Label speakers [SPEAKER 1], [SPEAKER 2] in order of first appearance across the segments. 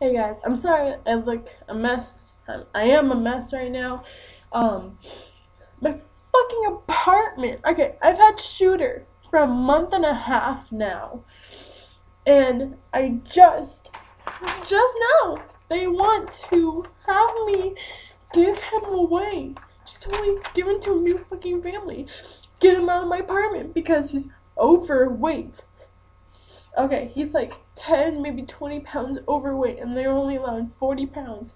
[SPEAKER 1] Hey guys, I'm sorry I look a mess. I'm, a mess right now. Um, my fucking apartment. Okay, I've had Shooter for a month and a half now. And I just, just now, they want to have me give him away. Just totally give him to a new fucking family. Get him out of my apartment because he's overweight. Okay, he's like 10, maybe 20 pounds overweight, and they're only allowing 40 pounds.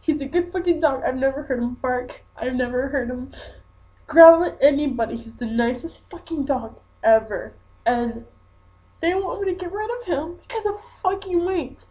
[SPEAKER 1] He's a good fucking dog. I've never heard him bark. I've never heard him growl at anybody. He's the nicest fucking dog ever. And they want me to get rid of him because of fucking weight.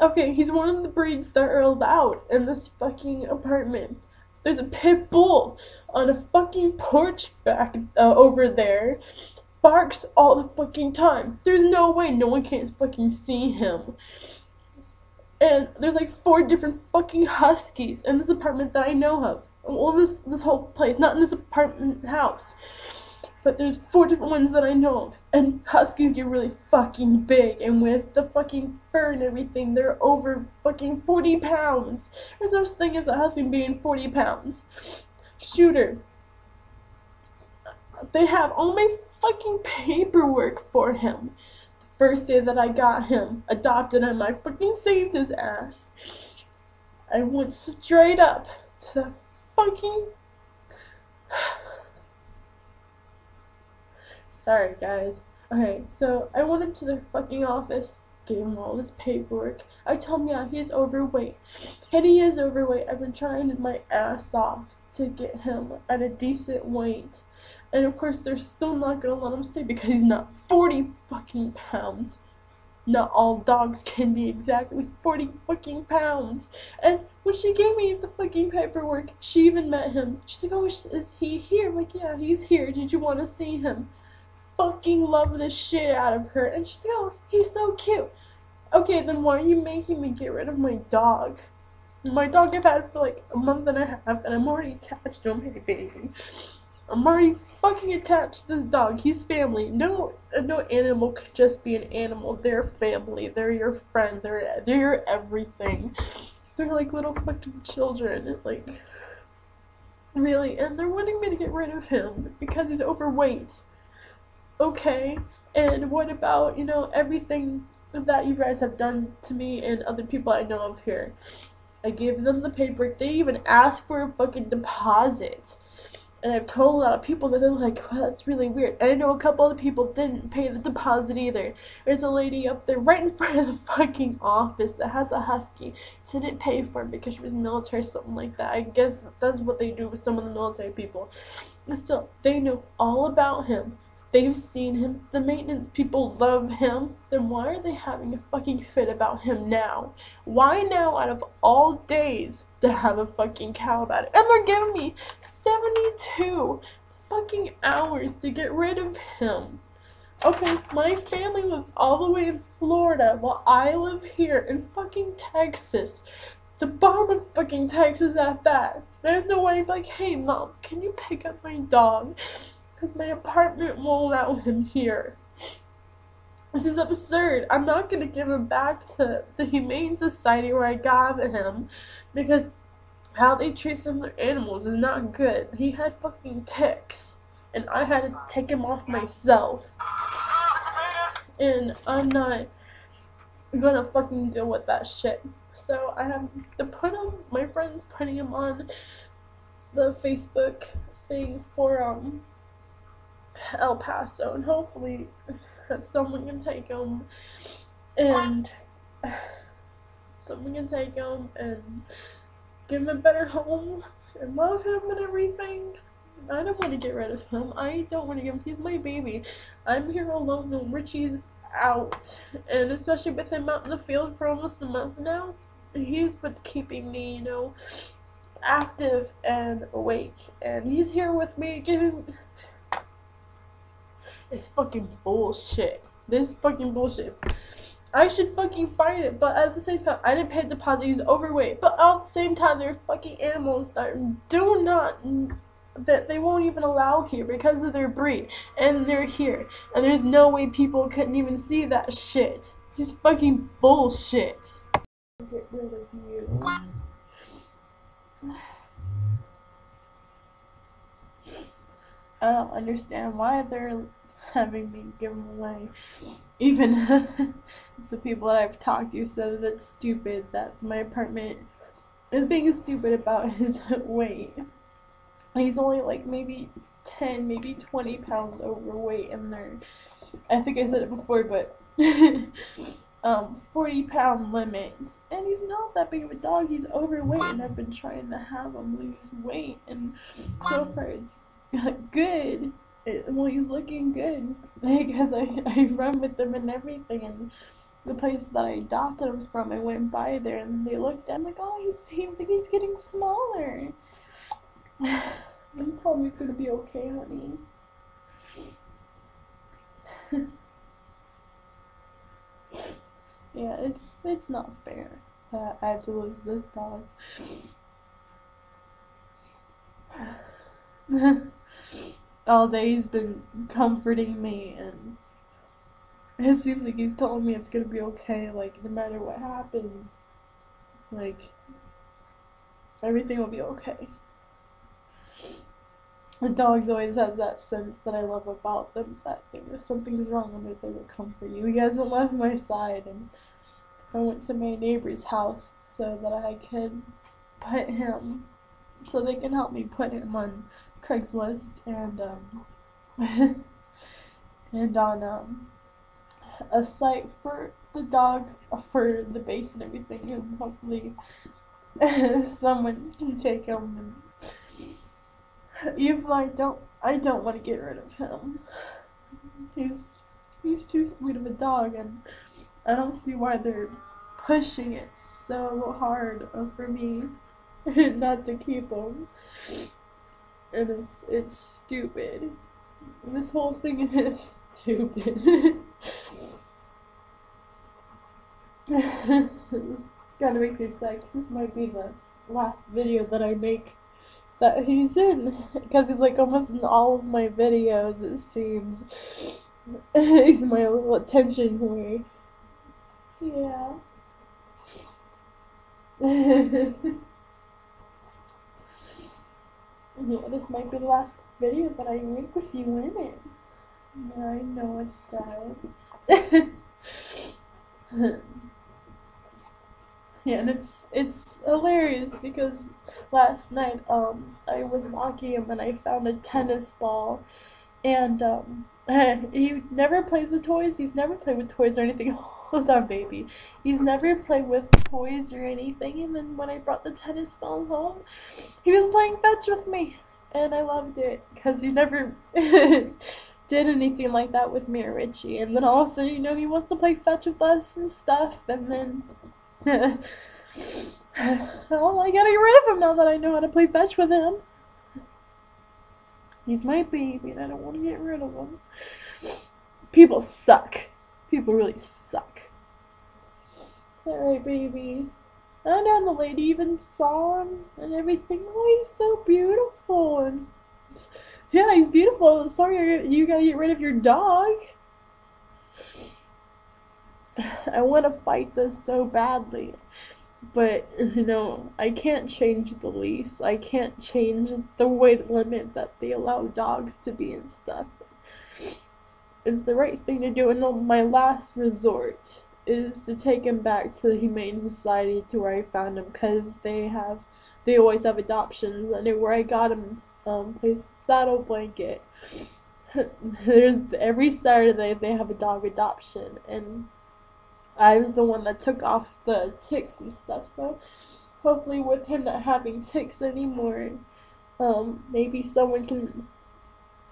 [SPEAKER 1] Okay, he's one of the breeds that are allowed in this fucking apartment. There's a pit bull on a fucking porch back uh, over there barks all the fucking time. There's no way no one can fucking see him. And there's like four different fucking huskies in this apartment that I know of. Well, this this whole place, not in this apartment house. But there's four different ones that I know of. And huskies get really fucking big. And with the fucking fur and everything, they're over fucking 40 pounds. There's no such thing as a husky being 40 pounds. Shooter. They have all my fucking paperwork for him. The first day that I got him adopted and I fucking saved his ass. I went straight up to the fucking. Sorry, guys. Okay, so I went up to their fucking office, gave him all this paperwork. I told him, yeah, he's overweight. And he is overweight. I've been trying my ass off to get him at a decent weight. And of course, they're still not gonna let him stay because he's not 40 fucking pounds. Not all dogs can be exactly 40 fucking pounds. And when she gave me the fucking paperwork, she even met him. She's like, oh, is he here? I'm like, yeah, he's here. Did you want to see him? Fucking love the shit out of her. And she's like, oh, he's so cute. Okay, then why are you making me get rid of my dog? My dog I've had for like a month and a half, and I'm already attached to him, hey baby. I'm already fucking attached to this dog. He's family. No, no animal could just be an animal. They're family. They're your friend. They're they're your everything. They're like little fucking children. Like really, and they're wanting me to get rid of him because he's overweight. Okay, and what about you know everything that you guys have done to me and other people I know of here? I gave them the paperwork. They even asked for a fucking deposit and I've told a lot of people that they're like, well, that's really weird. And I know a couple other people didn't pay the deposit either. There's a lady up there right in front of the fucking office that has a husky. She didn't pay for it because she was military or something like that. I guess that's what they do with some of the military people. But still, they know all about him. They've seen him. The maintenance people love him. Then why are they having a fucking fit about him now? Why now, out of all days, to have a fucking cow about it? And they're giving me 72 fucking hours to get rid of him. Okay, my family lives all the way in Florida while I live here in fucking Texas. The bottom of fucking Texas at that. There's no way, like, hey, mom, can you pick up my dog? Because my apartment won't allow him here. This is absurd. I'm not gonna give him back to the Humane Society where I got him because how they treat their animals is not good. He had fucking ticks, and I had to take him off myself. And I'm not gonna fucking deal with that shit. So I have to put him, my friend's putting him on the Facebook thing for um El Paso, and hopefully someone can take him and someone can take him and give him a better home and love him and everything. I don't want to get rid of him. I don't want to give him. He's my baby. I'm here alone when Richie's out, and especially with him out in the field for almost a month now, he's what's keeping me, you know, active and awake. And he's here with me, giving it's fucking bullshit. This fucking bullshit. I should fucking fight it, but at the same time, I didn't pay the deposit. He's overweight, but at the same time, they're fucking animals that do not that they won't even allow here because of their breed, and they're here, and there's no way people couldn't even see that shit. He's fucking bullshit. get rid of you. I don't understand why they're having me give them away. Even the people that I've talked to said that it's stupid that my apartment is being stupid about his weight. He's only like maybe 10, maybe 20 pounds overweight and they're, I think I said it before, but um, 40 pound limit. And he's not that big of a dog, he's overweight and I've been trying to have him lose weight and so far it's good. It, well, he's looking good because I, I run with him and everything and the place that I adopted him from, I went by there and they looked at him like, oh, he seems like he's getting smaller. you told me it's gonna be okay, honey. yeah, it's it's not fair that I have to lose this dog. All day he's been comforting me and it seems like he's telling me it's gonna be okay, like no matter what happens. Like everything will be okay. The dogs always have that sense that I love about them that if something's wrong with it, they will comfort you. He hasn't left my side, and I went to my neighbor's house so that I could put him, so they can help me put him on Craigslist and um, and on um, a site for the dogs for the base and everything, and hopefully someone can take him and even though I don't, I don't want to get rid of him. He's, he's too sweet of a dog, and I don't see why they're pushing it so hard for me not to keep him. And it's, it's stupid. And this whole thing is stupid. this kind of makes me sad this might be the last video that I make that he's in because he's like almost in all of my videos it seems he's my little attention whore yeah yeah this might be the last video that I make with you in it I know it's sad yeah and it's it's hilarious because last night um I was walking him and I found a tennis ball and um he never plays with toys. He's never played with toys or anything. Hold on, baby. He's never played with toys or anything. And then when I brought the tennis ball home, he was playing fetch with me. And I loved it because he never did anything like that with me or Richie. And then all of a sudden, you know, he wants to play fetch with us and stuff. And then well, oh, I gotta get rid of him now that I know how to play fetch with him. He's my baby and I don't want to get rid of him. People suck. People really suck. Alright, baby. I know the lady even saw him and everything. Oh, he's so beautiful. And yeah, he's beautiful. Sorry, you gotta get rid of your dog. I want to fight this so badly but you know i can't change the lease i can't change the weight limit that they allow dogs to be and stuff it's the right thing to do and my last resort is to take him back to the humane society to where i found him because they have they always have adoptions and where i got him um place saddle blanket there's every saturday they have a dog adoption and I was the one that took off the ticks and stuff. So hopefully, with him not having ticks anymore, um, maybe someone can,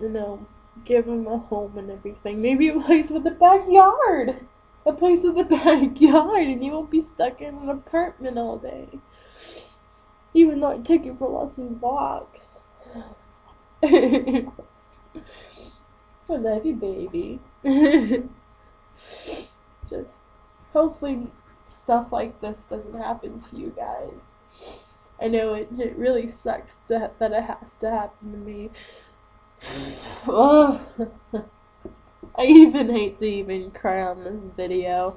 [SPEAKER 1] you know, give him a home and everything. Maybe a place with a backyard. A place with a backyard, and you won't be stuck in an apartment all day. Even though I took you for lots of walks. I love you, baby. Just hopefully stuff like this doesn't happen to you guys. I know it, it really sucks to, that it has to happen to me. oh, I even hate to even cry on this video.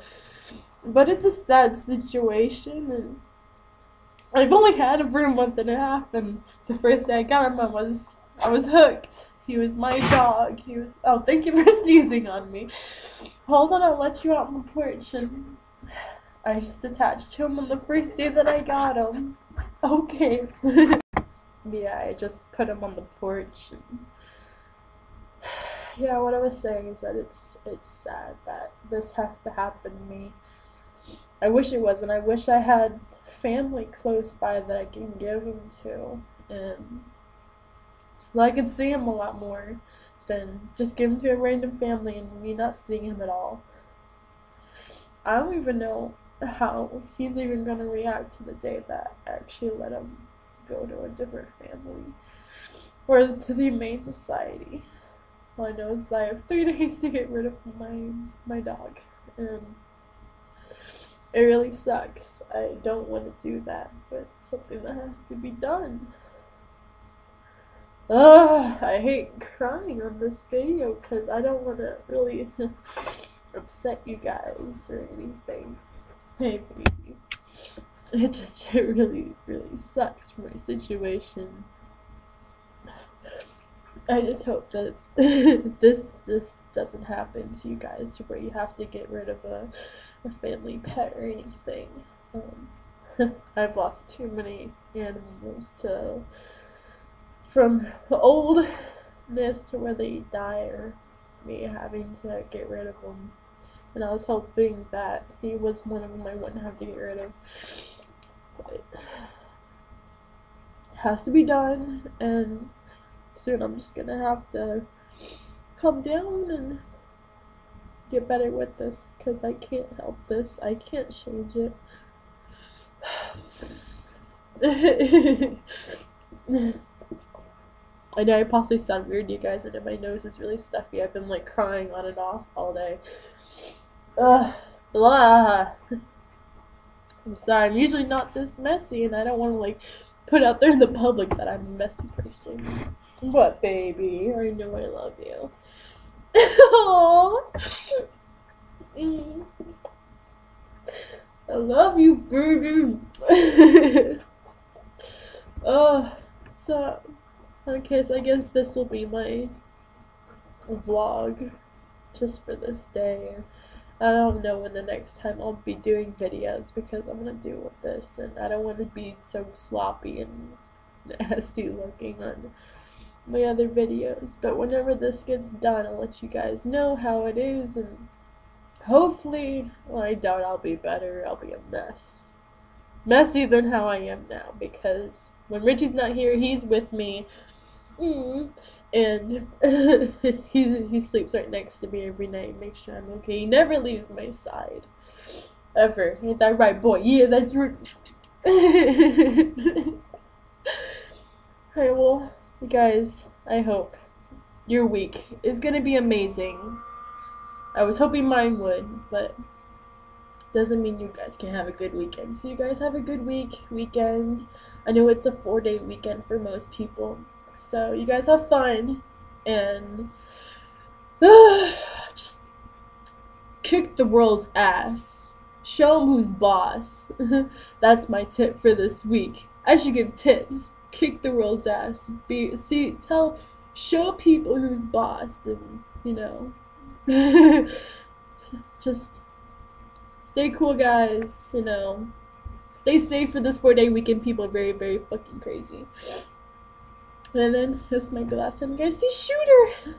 [SPEAKER 1] but it's a sad situation, and I've only had him for a month and a half, and the first day I got him, I was I was hooked. He was my dog. He was. Oh, thank you for sneezing on me. Hold on, I'll let you out on the porch, and I just attached to him on the first day that I got him. Okay. yeah, I just put him on the porch. And... Yeah, what I was saying is that it's it's sad that this has to happen to me. I wish it wasn't. I wish I had family close by that I can give him to, and so I could see him a lot more than just give him to a random family and me not seeing him at all. I don't even know how he's even gonna react to the day that I actually let him go to a different family or to the Humane Society. All I know is I have three days to get rid of my my dog, and it really sucks. I don't want to do that, but it's something that has to be done. Ugh, I hate crying on this video because I don't want to really upset you guys or anything. Hey, baby. It just it really, really sucks for my situation. I just hope that this this doesn't happen to you guys to where you have to get rid of a, a family pet or anything. Um, I've lost too many animals to from oldness to where they die or me having to get rid of them. And I was hoping that he was one of them I wouldn't have to get rid of. But it has to be done, and soon I'm just gonna have to calm down and get better with this because I can't help this. I can't change it. I know I possibly sound weird you guys, and my nose is really stuffy. I've been like crying on and off all day. Ugh, blah. I'm sorry, I'm usually not this messy, and I don't want to like put out there in the public that I'm a messy person. What, baby? I know I love you. mm. I love you, baby. oh, so Okay, so I guess this will be my vlog just for this day. I don't know when the next time I'll be doing videos because I'm gonna deal with this and I don't want to be so sloppy and nasty looking on my other videos. But whenever this gets done, I'll let you guys know how it is and hopefully, well, I doubt I'll be better. I'll be a mess. Messy than how I am now because when Richie's not here, he's with me mm. and he he sleeps right next to me every night, makes sure I'm okay. He never leaves my side, ever. Ain't that right, boy? Yeah, that's right. Alright, well, you guys, I hope your week is gonna be amazing. I was hoping mine would, but doesn't mean you guys can have a good weekend. So you guys have a good week, weekend. I know it's a four day weekend for most people. So you guys have fun and uh, just kick the world's ass. Show them who's boss. That's my tip for this week. I should give tips. Kick the world's ass. Be see tell show people who's boss and you know just stay cool guys, you know. Stay safe for this four day weekend. People are very, very fucking crazy. And then this might be the last time you guys see Shooter.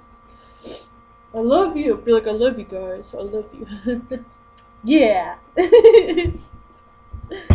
[SPEAKER 1] I love you. Feel like I love you guys. I love you. yeah.